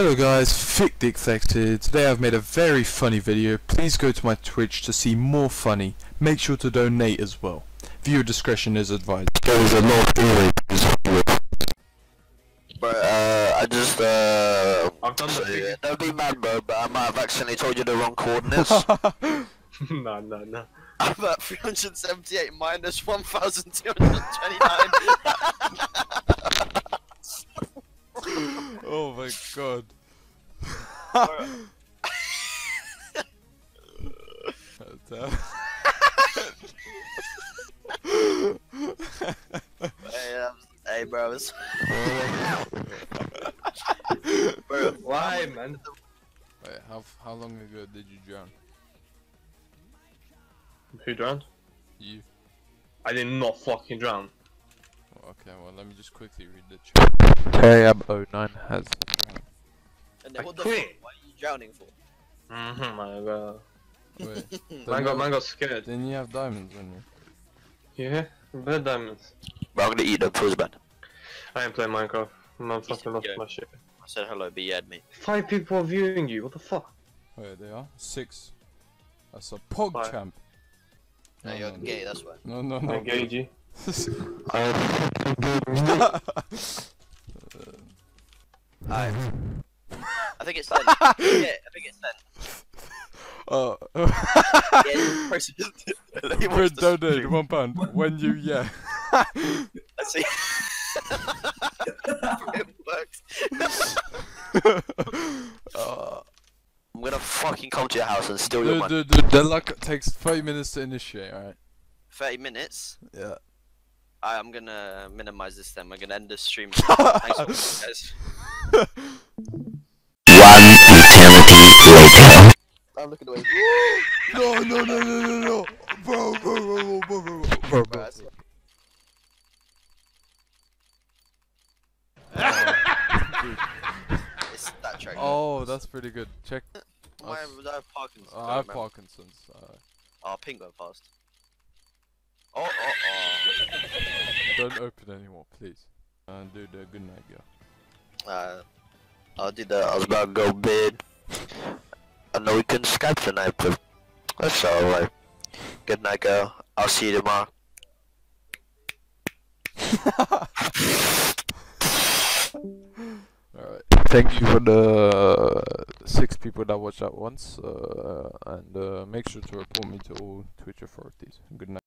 Hello guys, Thick Dick Detected. Today I've made a very funny video. Please go to my Twitch to see more funny. Make sure to donate as well. Viewer discretion is advised. There's a lot of But uh, I just uh, I've done so, the yeah, don't be mad, bro. But I might have accidentally told you the wrong coordinates. no, no, no. I'm at 378 minus 1,229. god. hey, um, hey, bros. bro, Why, man? Wait, how how long ago did you drown? Who drowned? You. I did not fucking drown. Okay, well let me just quickly read the chat. Terryab09 has drowned. And then I what the quit. fuck? What are you drowning for? Mm-hmm, my god. Wait, Mango, mango scared. then you have diamonds on you. Yeah, bad diamonds. Bro, I'm gonna eat the pools, man. I ain't playing Minecraft. I'm fucking lost Yeah. my shit. I said hello, but you had me. Five people are viewing you. What the fuck? Wait, they are? Six. That's a pog Five. champ. No, you're gay, that's why. No, no, no. Engagey. Alright. I think it's 10. yeah, I think it's 10. uh, Yeah, process. Let me watch Chris, the donate stream. one pound when you yeah. Let's see. it works. uh, I'm gonna fucking come to your house and steal your the, money. the, the, the luck takes 30 minutes to initiate, alright? 30 minutes. Yeah. Alright, I'm gonna minimize this then. We're gonna end this stream. Thanks for watching, guys. One eternity later. I'm looking away. no, no, no, no, no, no. Bro, bro, bro, bro, bro, bro, bro, bro. It's that track. Oh, that's pretty good. Check. Why would I have Parkinson's? Oh, I have Parkinson's. Uh, Oh, ping went past. Oh, oh, oh. don't open anymore, please. And do the good night, yeah. Uh, I did that. I was about to go bed. I know we couldn't Skype tonight, but that's alright. Good night, girl. I'll see you tomorrow. Alright. Thank you for the six people that watched at once. Uh, and uh, make sure to report me to all Twitch authorities. Good night.